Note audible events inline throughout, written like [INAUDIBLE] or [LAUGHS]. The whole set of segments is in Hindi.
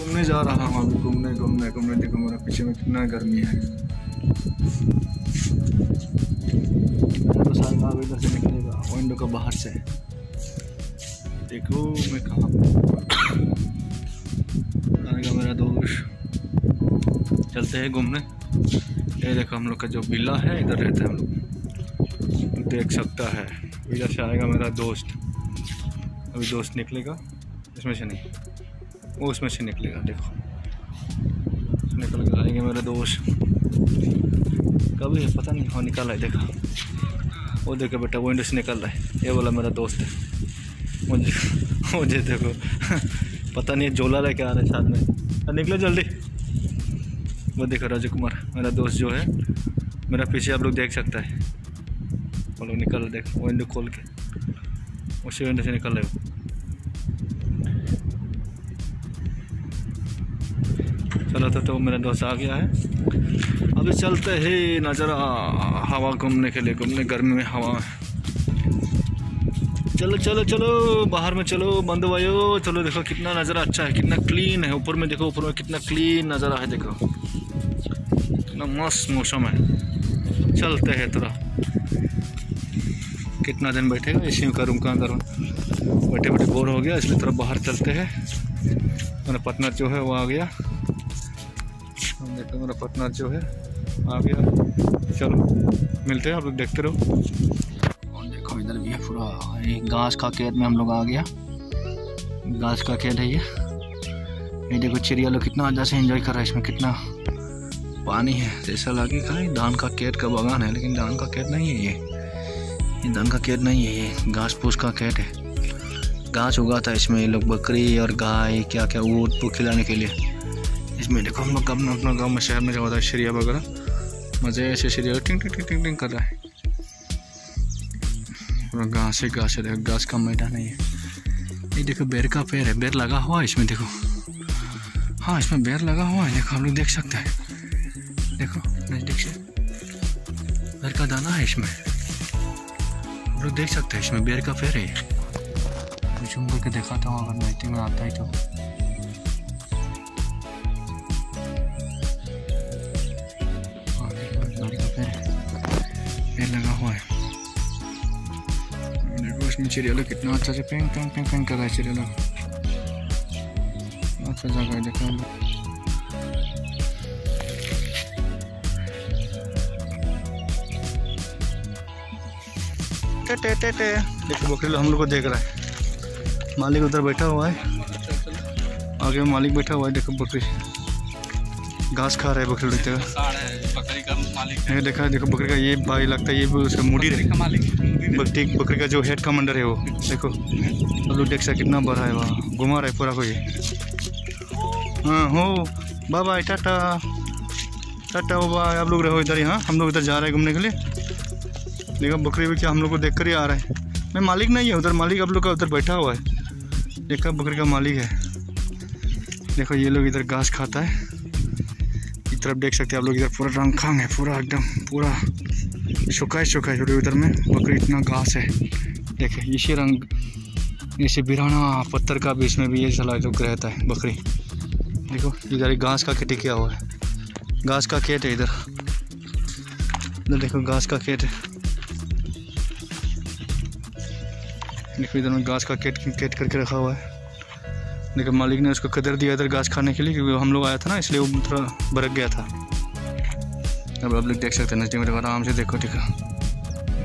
घूमने जा रहा हूँ अभी, घूमने घूमने घूमने। देखो मेरा पीछे में कितना गर्मी है। तो इधर से निकलेगा विंडो का बाहर से। देखो मैं कहाँ आएगा मेरा दोस्त। चलते हैं घूमने। ये देखो हम लोग का जो बिल्ला है, इधर रहता है हम लोग। देख सकता है। इधर से आएगा मेरा दोस्त। अभी दोस्त निकलेगा। इसमें से नहीं। वो उसमें से निकलेगा, देखो। निकल के आएँगे मेरा दोस्त। कभी पता नहीं हाँ निकल है, देखा। वो देखो बेटा, वो विंडो से निकल रहा है। ये बोला मेरा दोस्त है। मुझे मुझे देखो। [LAUGHS] पता नहीं जोला लेके आ रहा है साथ में। निकलो जल्दी। वो देखो राजू कुमार मेरा दोस्त जो है, मेरा पीछे आप लोग देख सकता है। वो लोग निकल, देखो, वो विंडो खोल के। उसी विंडो से निकल रहे हो चलो तो, तो मेरा दोस्त आ गया है। अभी चलते ही नज़र हवा घूमने के लिए घूमने गर्मी में हवा। चलो चलो चलो बाहर में चलो बंद वायो चलो देखो कितना नज़ारा अच्छा है कितना क्लीन है। ऊपर में देखो ऊपर में कितना क्लीन नज़ारा है देखो। कितना मस्त मौसम है। चलते हैं थोड़ा। कितना दिन बैठेगा इसी का रूम कहाँ करूँ। बैठे बैठे बोर हो गया इसलिए थोड़ा बाहर चलते हैं। मेरा पार्टनर जो है वो आ गया। देखो मेरा पार्टनर जो है, आ गया। चलो, मिलते हैं, आप लोग देखते रहो। और देखो, इधर भी है पूरा, ये घास का खेत में हम लोग आ गया। घास का खेत है ये। ये देखो, चिड़िया लोग कितना अच्छा से एंजॉय कर रहा है इसमें, कितना पानी है। जैसा लगेगा ये धान का खेत का बगान है, लेकिन धान का खेत नहीं है ये। ये धान का खेत नहीं है, ये घास फूस का खेत है। घास उगा था इसमें लोग, बकरी और गाय क्या क्या ऊँट को खिलाने के लिए। इसमें देखो हम लोग अपना अपना गाँव में शहर में जो होता है चिड़िया वगैरह। मज़े ऐसे चिड़िया टिंग टिंग टिंग टिंग टिंग कर रहा है। पूरा घास है घास है, देखो घास का मैदान है ये। देखो बेर का पेड़ है, बेर लगा हुआ है इसमें देखो। हाँ इसमें बेर लगा हुआ है, देखो, हम लोग देख सकते हैं। देखो नज़दीक से बेर का दाना है इसमें। हम लोग देख सकते हैं इसमें बेर का पेड़ है जूम करके दिखाता हूँ, अगर नज़दीक में आता है तो। इसमें चिड़िया लोग कितना अच्छा से पेंग पेंग पेंग पेंग कर रहा है चिड़िया लोग अच्छा जगह है देखो। टे टे टे टे। देखो बकरी हम लोग को देख रहा है। मालिक उधर बैठा हुआ है। आगे मालिक बैठा हुआ है देखो बकरी। घास खा रहा है बकरी देखते बकरी का मालिक ये देखा देखो बकरी का ये भाई लगता है ये उसका मुड़ी मालिक। बकरी बकरी का जो हेड कमांडर है वो, देखो। अब लोग देख सकते कितना बड़ा है वहाँ, घुमा रहा है पूरा कोई। हाँ हो बाय टाटा। टाटा बाय, आप लोग रहो इधर ही हाँ हम लोग इधर जा रहे हैं घूमने के लिए। देखो, बकरी भी क्या हम लोग को देख कर ही आ रहा है। मैं मालिक नहीं है उधर, मालिक आप लोग का उधर बैठा हुआ है। देखा बकरी का मालिक है। देखो, ये लोग इधर घास खाता है। इस तरफ़ देख सकते हैं, आप लोग इधर पूरा रंग खांग है, पूरा एकदम, पूरा। सुखाए सुखाए छोटे उधर में। बकरी इतना घास है। देखे, इसी रंग, इसी बिराना पत्थर का बीच में भी ये सला लुक रहता है, बकरी। देखो, इधर घास का खेती किया हुआ है। घास का खेत है इधर। इधर देखो, घास का खेत है। देखो, इधर में घास का खेत खेत करके रखा हुआ है। देखो, मालिक ने उसको कदर दिया इधर घास खाने के लिए, क्योंकि हम लोग आया था ना, इसलिए वो थोड़ा बरक गया था। अब आप लोग देख सकते हैं, नज़दीक में आराम से देखो देखो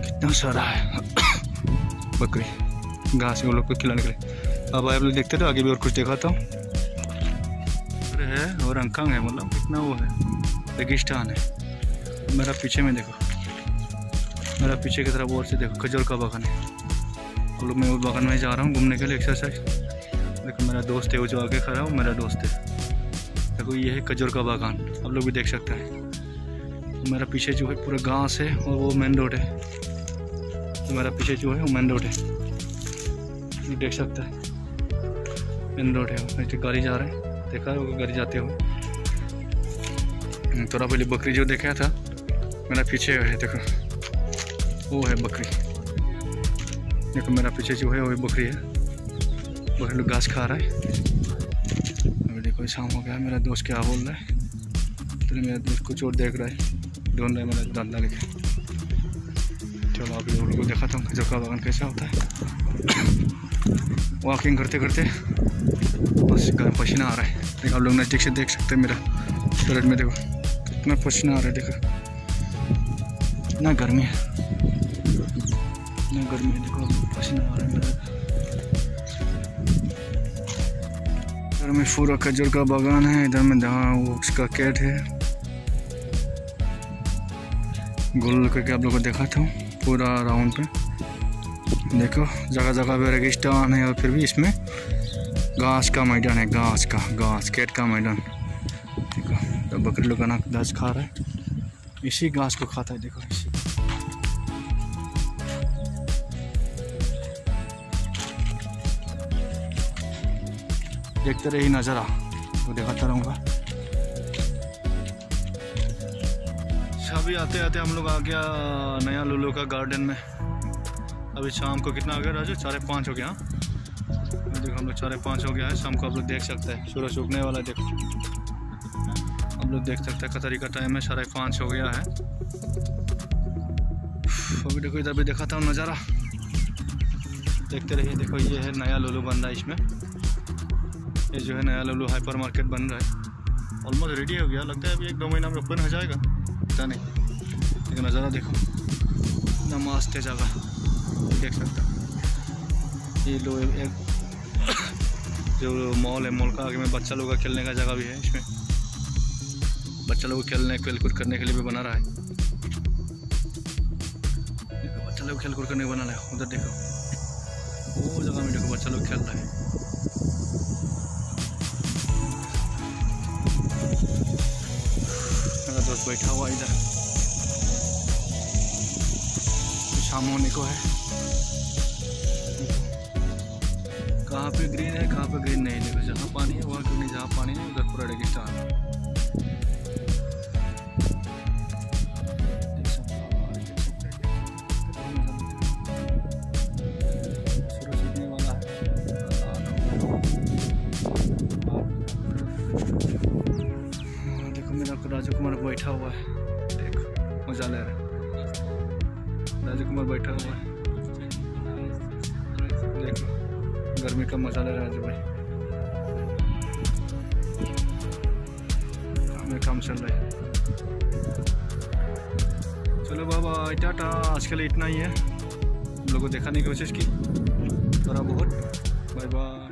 कितना सारा है। [COUGHS] बकरी, घास वो लोग को खिलाने के लिए। अब आप लोग देखते तो आगे भी और कुछ दिखाता हूँ। है और अंकंग है मतलब कितना वो है। रेगिस्तान है। मेरा पीछे में देखो। मेरा पीछे की तरफ़ और से देखो, खजूर का बागान है। हम लोग मैं वो बागान में जा रहा हूँ घूमने के लिए एक्सरसाइज देखो, मेरा दोस्त है, वो जो आगे खड़ा है वो मेरा दोस्त है। देखो, ये है खजूर का बागान। आप लोग भी देख सकते हैं। मेरा पीछे जो है पूरा घास है और वो मेन रोड है। तो मेरा पीछे जो है वो मेन रोड है। ये देख सकते हैं। मेन रोड है। ऐसे गाड़ी जा रहे हैं। देखा है वो गाड़ी जाते हुए। थोड़ा पहले बकरी जो देखा था, मेरा पीछे है, देखो। वो है बकरी। देखो, मेरा पीछे जो है वो बकरी है। बकरी लोग घास खा रहा है। अभी देखो, शाम हो गया मेरा दोस्त क्या बोल रहा है? तो मेरा दोस्त कुछ और देख रहा है। ढूंढ रहा मेरा धंधा लेके चलो आप लोगों को दिखाता हूँ खजूर का बागान कैसा होता है। वॉकिंग करते करते बस गर्म पसीना आ रहा है। देखो, आप लोग नज़दीक से देख सकते हैं मेरा टॉयलेट में, देखो। कितना पसीना आ रहा है, देखो। इतना गर्मी है। इतना गर्मी है, देखो पसीना आ रहा है मेरा। इधर में पूरा खजूर का बागान है, इधर में जहाँ वो उसका कैट है। गोल करके आप लोग को दिखाता हूँ पूरा राउंड पे। देखो, जगह जगह पे रेगिस्तान है और फिर भी इसमें घास का मैदान है, घास का, घास कैट का मैदान। देखो तो बकरी लोग ना घास खा रहा है। इसी घास को खाता है, देखो, इसी। देखते रही नज़ारा। वो दिखाता रहूँगा। अभी आते आते हम लोग आ गया नया लुलू का गार्डन में। अभी शाम को कितना आ गया राजू? साढ़े पाँच हो गया हाँ? देखो हम लोग साढ़े पाँच हो गया है, शाम को आप लोग देख सकते हैं। सूरज उगने वाला है, देखो। आप लोग देख सकते हैं कतरी का टाइम है, साढ़े पाँच हो गया है। अभी देखो, इधर भी देखा था नज़ारा। देखते रहिए, देखो, ये है नया लुलू बन रहा है इसमें। ये जो है नया लुलू हाइपर मार्केट बन रहा है। ऑलमोस्ट रेडी हो गया लगता है अभी एक दो महीना में ओपन हो जाएगा। पता नहीं। लेकिन नज़ारा देखो। इतना मस्त है जगह देख सकते। ये लो एक [COUGHS] जो मॉल है, मॉल का आगे में बच्चा लोग का खेलने का जगह भी है इसमें। बच्चा लोग खेलने खेल कूद करने के लिए भी बना रहा है। बच्चा लोग खेल कूद करने बना रहा है। उधर देखो। वो जगह में देखो, बच्चा लोग खेल रहा है। बैठा हुआ इधर। शाम होने को है। कहाँ पे ग्रीन है, कहाँ पे ग्रीन नहीं देखो, जहाँ पानी है, वहाँ क्यों नहीं? जहाँ पानी है, उधर पूरा रेगिस्तान है। देख सकते देखो राजू कुमार बैठा हुआ है। देखो मज़ा ले रहा है। राजू कुमार बैठा हुआ है। देखो, गर्मी का मज़ा ले रहा है राजू भाई। काम में काम चल रहा है। चलो बाबा, टाटा। आज के इतना ही है। लोग को दिखाने की कोशिश की। थोड़ा बहुत। Bye bye.